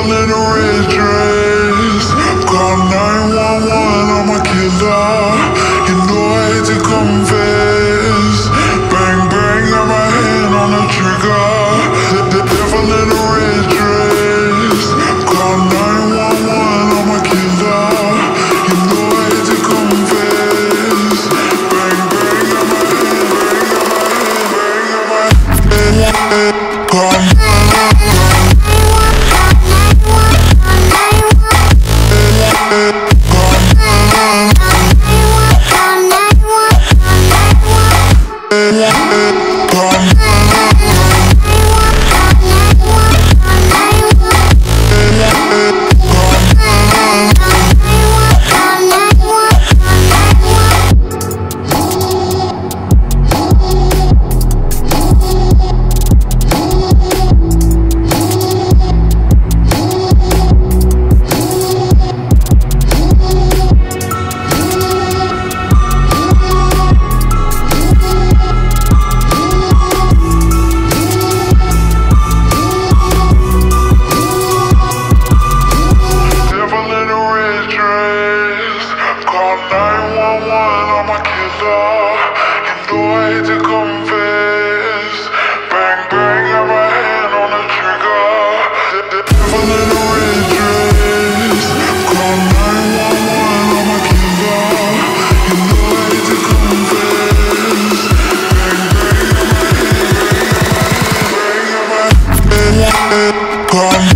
girl in red dress. Call 911, I'm a killer. You know I hate to confess. Bang, bang, got my hand on the trigger. Come.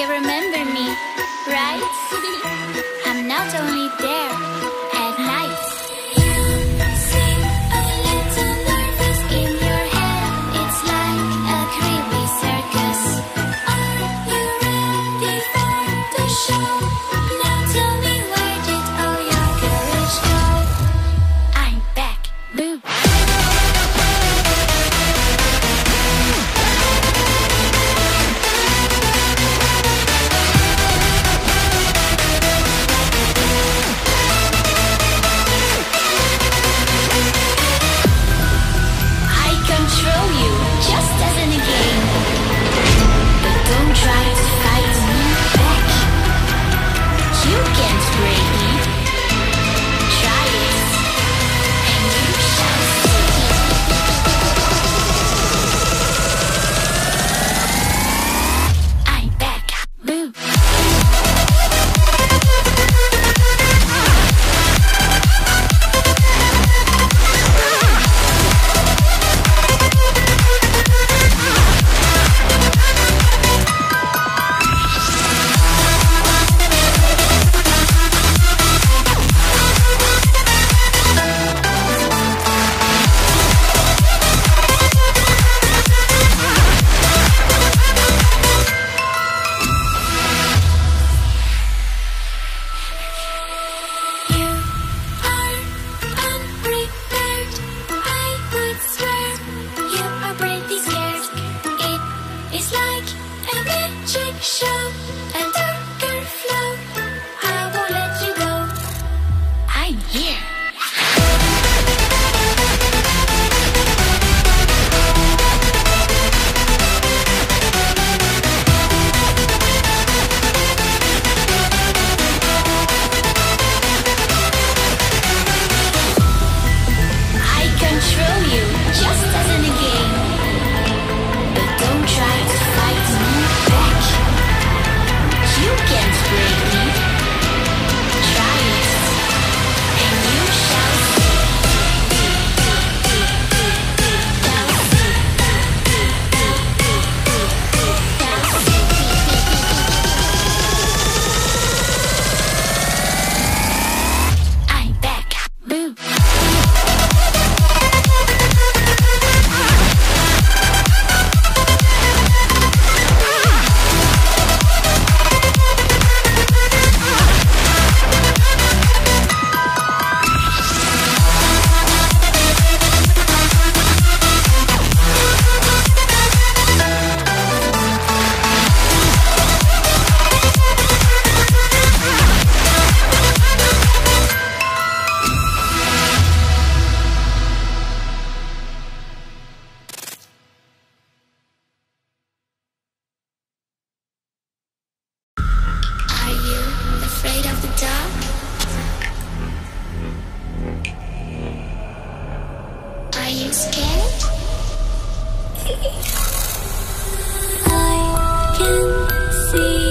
You remember me, right? I'm not only there. Shake, shake. I can see.